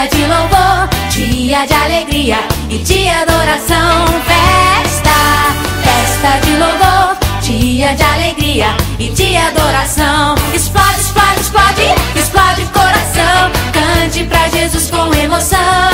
Dia de louvor, dia de alegria e de adoração. Festa, festa de louvor, dia de alegria e de adoração. Explode, explode, explode, explode coração. Cante pra Jesus com emoção.